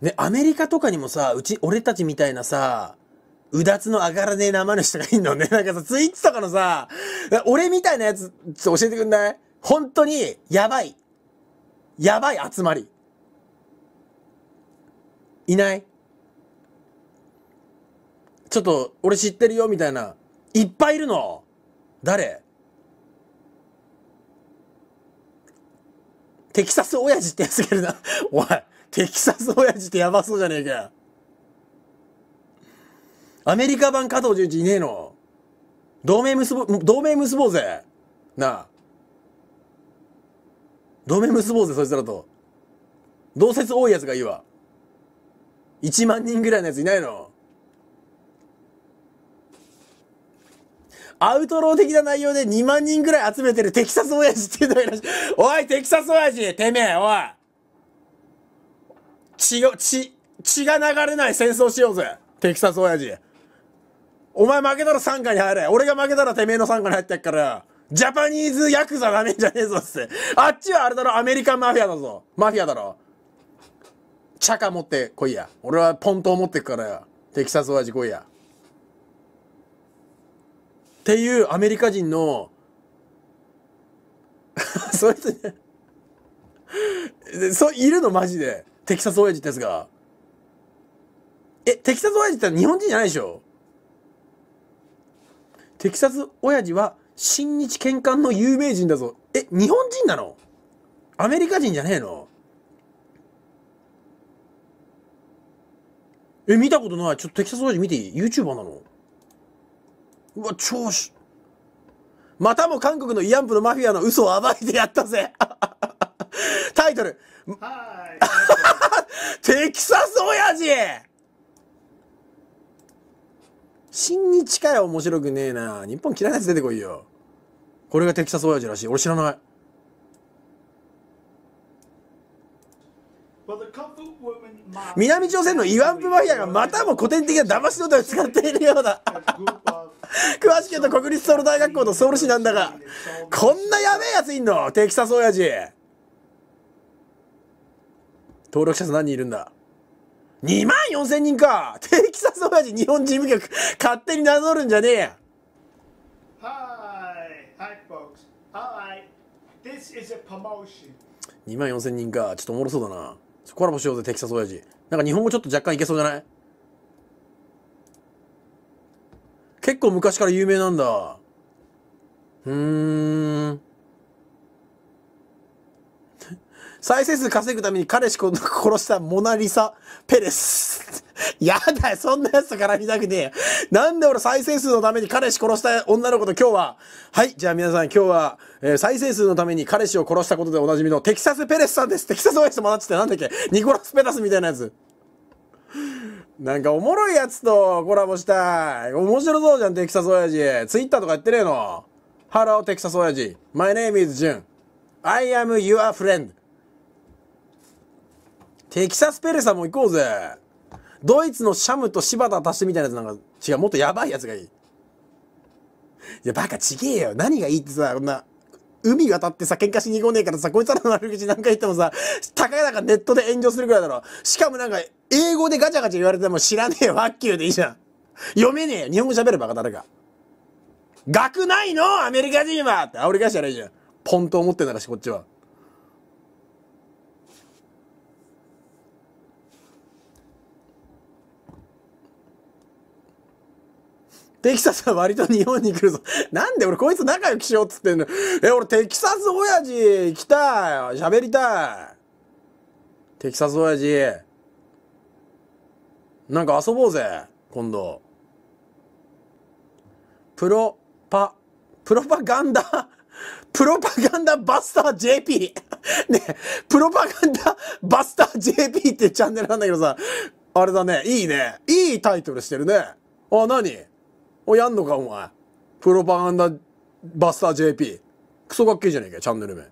ね、アメリカとかにもさ、うち、俺たちみたいなさ、うだつの上がらねえ生主とかいんのね。なんかさ、ツイッチとかのさ、俺みたいなやつ、ちょっと教えてくんない？本当に、やばい。やばい集まり。いない？ちょっと、俺知ってるよ、みたいな。いっぱいいるの？誰？テキサス親父ってやつがいるな。おい、テキサス親父ってやばそうじゃねえか。アメリカ版加藤純一いねえの？同盟結ぼう、同盟結ぼうぜ。なあ。同盟結ぼうぜ、そいつらと。同説多いやつがいいわ。1万人ぐらいのやついないの？アウトロー的な内容で2万人ぐらい集めてるテキサス親父っていうのがいらっしゃる。おい、テキサス親父てめえ、おい血を、血、血が流れない戦争しようぜテキサス親父。お前負けたら傘下に入れ。俺が負けたらてめえの傘下に入ってっから、ジャパニーズヤクザなめんじゃねえぞって。あっちはあれだろ、アメリカンマフィアだぞ。マフィアだろ。チャカ持ってこいや。俺はポントを持ってくからよ。テキサス親父来いや。っていうアメリカ人の そいつねそういるのマジでテキサス親父ってやつが。えテキサス親父って日本人じゃないでしょ？テキサス親父は親日喧嘩の有名人だぞ。え日本人なの？アメリカ人じゃねえの？え見たことない。ちょっとテキサス親父見ていい ?YouTuber なの？うわ、超し、またも韓国のイアンプのマフィアの嘘を暴いてやったぜ。タイトル。テキサス親父新日かよ、面白くねえな。日本嫌いなやつ出てこいよ。これがテキサス親父らしい。俺知らない。南朝鮮のイワンプマフィアがまたも古典的な騙しの手を使っているようだ。詳しく言うと国立ソウル大学校のソウル市なんだが、こんなやべえやついんの？テキサス親父。登録者数何人いるんだ？2万4千人か！テキサス親父日本事務局勝手に名乗るんじゃねえや。Hi, hi folks. Hi, this is a promotion. 2万4千人か！ちょっとおもろそうだな。コラボしようぜテキサス親父。なんか日本語ちょっと若干いけそうじゃない？結構昔から有名なんだ。うーん再生数稼ぐために彼氏を殺したモナリサ・ペレス。やだよ、そんなやつと絡みたくねえ。なんで俺再生数のために彼氏殺した女の子と今日は、はい、じゃあ皆さん今日は、えー、再生数のために彼氏を殺したことでおなじみのテキサス・ペレスさんです。テキサスオイスと混ざってなんだっけ？ニコラス・ペタスみたいなやつ。なんかおもろいやつとコラボしたい。面白そうじゃん、テキサス親父。ツイッターとかやってねえの ?Hello, テキサス親父。My name is June. I am your friend. テキサスペレサも行こうぜ。ドイツのシャムと柴田足してみたいなやつなんか違う、もっとやばいやつがいい。いや、バカちげえよ。何がいいってさ、こんな、海渡ってさ、喧嘩しに行こうねえからさ、こいつらの悪口なんか言ってもさ、たかだかネットで炎上するぐらいだろ。しかもなんか、英語でガチャガチャ言われても知らねえよ、ワッキューでいいじゃん。読めねえよ。日本語喋ればか誰か。学ないの？アメリカ人はって煽り返したらいいじゃん。ポンと思ってんだらし、こっちは。テキサスは割と日本に来るぞ。なんで俺こいつ仲良くしようっつってんの。え、俺テキサス親父行きたい。喋りたい。テキサス親父。なんか遊ぼうぜ。今度。プロパ、プロパガンダ、プロパガンダバスター JP。ねプロパガンダバスター JP ってチャンネルなんだけどさ、あれだね、いいね。いいタイトルしてるね。あ、なにお、やんのかお前。プロパガンダバスター JP。クソかっけえじゃねえかチャンネル名。